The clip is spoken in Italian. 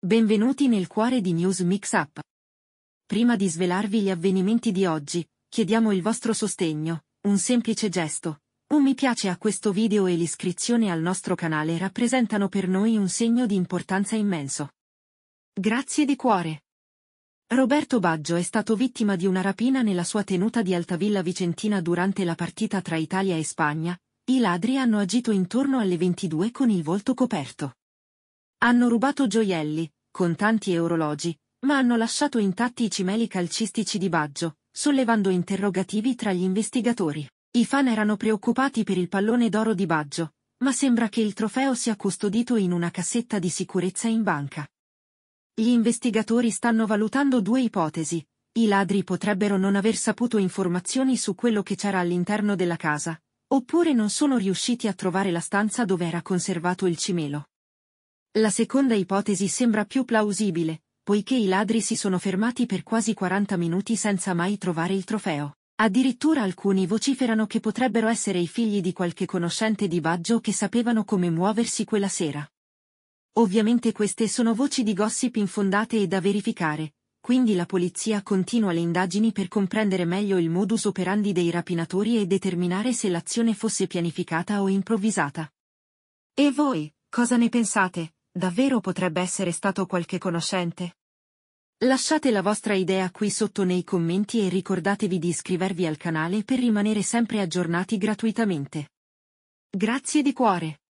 Benvenuti nel cuore di News Mix Up. Prima di svelarvi gli avvenimenti di oggi, chiediamo il vostro sostegno, un semplice gesto. Un mi piace a questo video e l'iscrizione al nostro canale rappresentano per noi un segno di importanza immenso. Grazie di cuore. Roberto Baggio è stato vittima di una rapina nella sua tenuta di Altavilla Vicentina durante la partita tra Italia e Spagna. I ladri hanno agito intorno alle 22 con il volto coperto. Hanno rubato gioielli, contanti e orologi, ma hanno lasciato intatti i cimeli calcistici di Baggio, sollevando interrogativi tra gli investigatori. I fan erano preoccupati per il pallone d'oro di Baggio, ma sembra che il trofeo sia custodito in una cassetta di sicurezza in banca. Gli investigatori stanno valutando due ipotesi. I ladri potrebbero non aver saputo informazioni su quello che c'era all'interno della casa, oppure non sono riusciti a trovare la stanza dove era conservato il cimelo. La seconda ipotesi sembra più plausibile, poiché i ladri si sono fermati per quasi 40 minuti senza mai trovare il trofeo. Addirittura alcuni vociferano che potrebbero essere i figli di qualche conoscente di Baggio che sapevano come muoversi quella sera. Ovviamente queste sono voci di gossip infondate e da verificare, quindi la polizia continua le indagini per comprendere meglio il modus operandi dei rapinatori e determinare se l'azione fosse pianificata o improvvisata. E voi, cosa ne pensate? Davvero potrebbe essere stato qualche conoscente? Lasciate la vostra idea qui sotto nei commenti e ricordatevi di iscrivervi al canale per rimanere sempre aggiornati gratuitamente. Grazie di cuore!